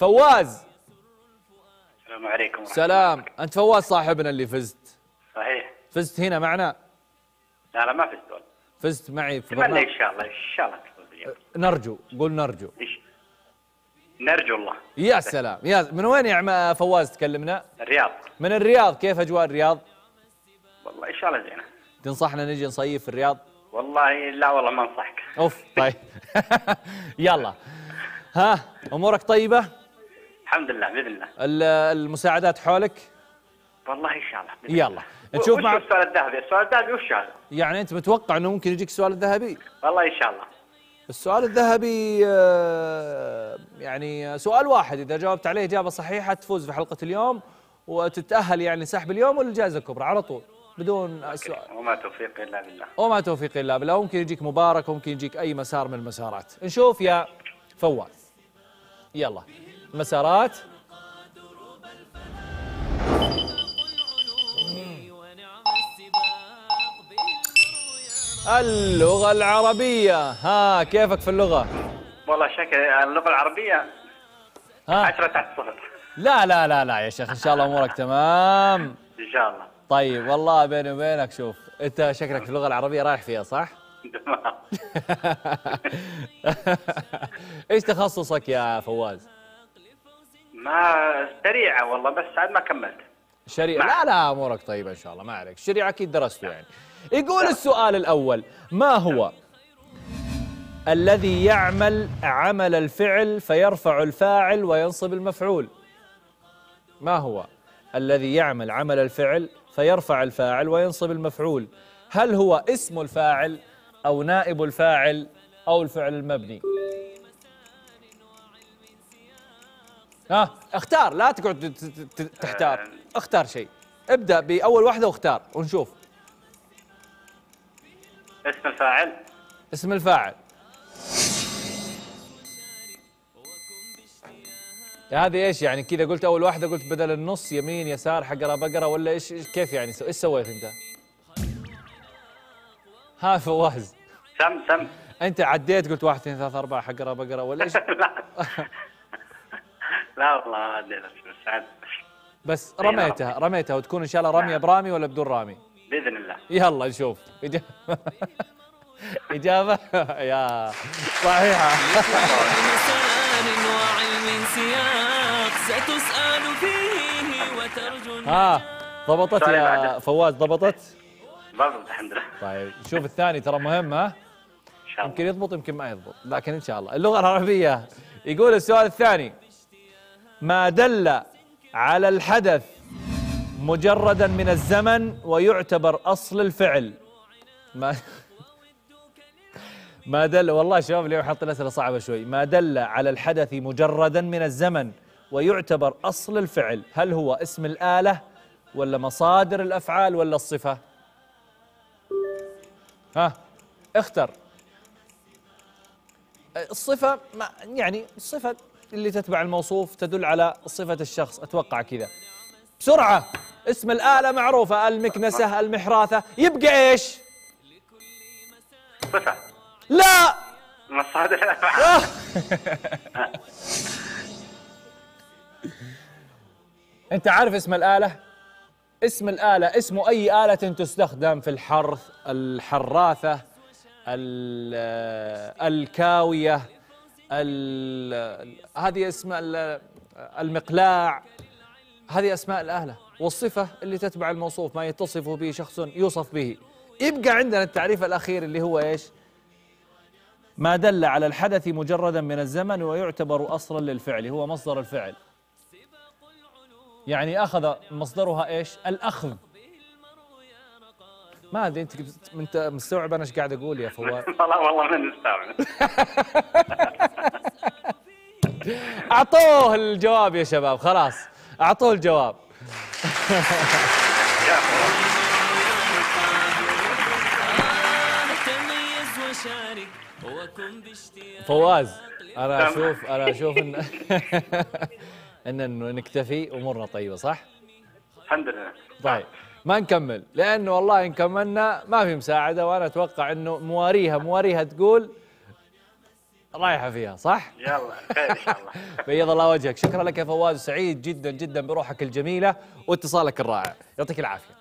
فواز. السلام عليكم سلام. أنت فواز صاحبنا اللي فزت. صحيح. فزت هنا معنا؟ لا لا ما في سؤال فزت معي في برنامج. إن شاء الله إن شاء الله نرجو قول نرجو؟ نرجو الله. يا سلام. يا من وين يا عم فواز تكلمنا؟ الرياض. من الرياض. كيف أجواء الرياض؟ والله إن شاء الله زينة. تنصحنا نجي نصيف في الرياض؟ والله لا والله ما أنصحك. أوف طيب. يلا. ها أمورك طيبة؟ الحمد لله بإذن الله. ال- المساعدات حولك؟ والله إن شاء الله يلا. نشوف مع السؤال الذهبي؟ السؤال الذهبي وش هذا؟ يعني أنت متوقع إنه ممكن يجيك السؤال الذهبي؟ والله إن شاء الله. السؤال الذهبي آه، يعني سؤال واحد إذا جاوبت عليه إجابة صحيحة تفوز في حلقة اليوم وتتأهل يعني لسحب اليوم والجائزة الكبرى على طول بدون سؤال. وما توفيق إلا بالله. وما توفيق إلا بالله. ممكن يجيك مبارك وممكن يجيك أي مسار من المسارات. نشوف يا فواز. يلا. مسارات. اللغة العربية. ها كيفك في اللغة؟ والله شكل اللغة العربية ها. عشرة تحت صفر. لا لا لا لا يا شيخ إن شاء الله أمورك تمام. إن شاء الله. طيب والله بيني وبينك شوف أنت شكلك في اللغة العربية رايح فيها صح؟ تمام. إيش تخصصك يا فواز؟ ما سريعة والله بس عاد ما كملت. الشريعة لا لا أمورك طيبة إن شاء الله ما عليك. الشريعة أكيد درسته يعني. يقول السؤال الأول ما هو الذي يعمل عمل الفعل فيرفع الفاعل وينصب المفعول؟ ما هو الذي يعمل عمل الفعل فيرفع الفاعل وينصب المفعول؟ هل هو اسم الفاعل أو نائب الفاعل أو الفعل المبني؟ ها؟ اختار لا تقعد تحتار اختار شيء. ابدأ بأول واحدة واختار ونشوف. اسم الفاعل. اسم الفاعل. هذه إيش يعني؟ كذا قلت أول واحدة قلت بدل النص يمين يسار حقره بقره ولا إيش كيف يعني؟ إيش سويت أنت؟ ها فواز. سم سم. أنت عديت قلت واحد اثنين ثلاثة أربعة حقره بقره ولا إيش؟ لا والله ما ادري بس عاد بس رميتها رميتها. وتكون إن شاء الله رميه برامي ولا بدون رامي؟ بإذن الله. يلا نشوف. إجابة. إجابة؟ يا. صحيحة. لسان وعلم سياق ستسأل فيه وترجو ها ضبطت يا. فواز ضبطت؟ برضو الحمد لله. طيب شوف الثاني ترى مهم ها؟ إن شاء يمكن الله يضبط يمكن ما يضبط. لكن إن شاء الله. اللغة العربية. يقول السؤال الثاني. ما دل على الحدث مجردا من الزمن ويعتبر أصل الفعل. ما ما دل والله شباب اليوم حط الاسئله صعبة شوي. ما دل على الحدث مجردا من الزمن ويعتبر أصل الفعل. هل هو اسم الآلة ولا مصادر الأفعال ولا الصفة؟ ها اختر. الصفة ما يعني الصفة اللي تتبع الموصوف تدل على صفة الشخص. أتوقع كذا. بسرعة. اسم الآلة معروفة. المكنسة المحراثة. يبقى إيش؟ صفة. لا! مصادر. الافعال أنت عارف اسم الآلة؟ اسم الآلة اسم أي آلة تستخدم في الحرث؟ الحراثة ال- الكاوية ال- هذه اسم ال- المقلاع. هذه أسماء الآلة والصفة اللي تتبع الموصوف ما يتصف به شخص يوصف به. يبقى عندنا التعريف الأخير اللي هو إيش؟ ما دل على الحدث مجردا من الزمن ويعتبر أصلا للفعل هو مصدر الفعل. يعني أخذ مصدرها إيش؟ الأخذ. ما أدري أنت أنت مستوعب أنا إيش قاعد أقول يا فواز؟ والله والله ما نستوعب أعطوه الجواب يا شباب خلاص. أعطوه الجواب. فواز أنا أشوف أنا أشوف ان إن نكتفي أمورنا طيبة صح؟ الحمد لله. طيب ما نكمل لأنه والله إن كملنا ما في مساعدة وأنا أتوقع إنه مواريها مواريها تقول رايحه فيها صح؟ يلا خير إن شاء الله. بيض الله وجهك. شكرا لك يا فواز. سعيد جدا جدا بروحك الجميلة واتصالك الرائع. يعطيك العافية.